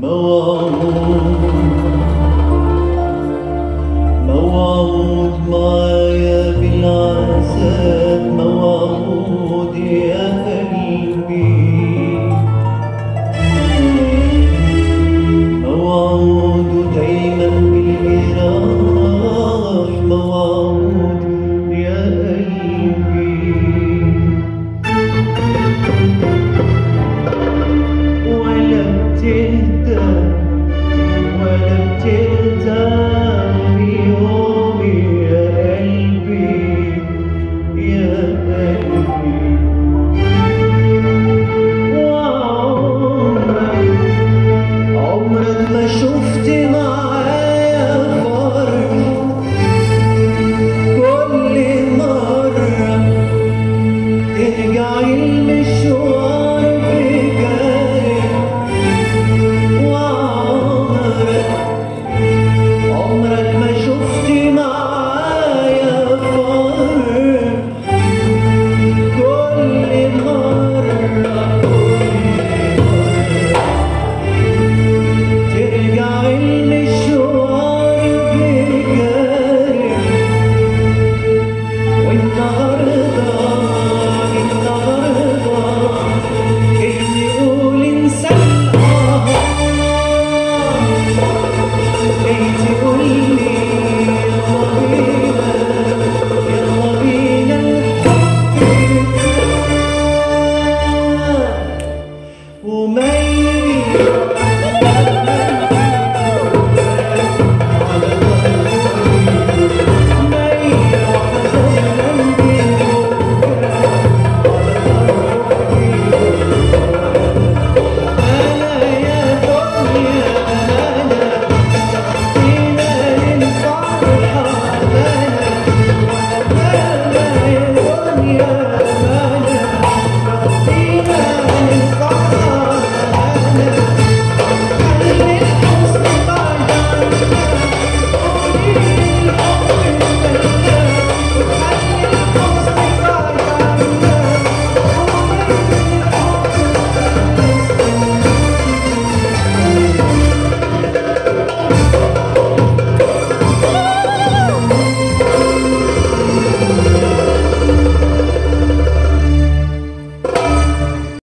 موعود مواعود معايا بالعذاب مواعود يا قلبي مواعود دايما بالجراح موعود going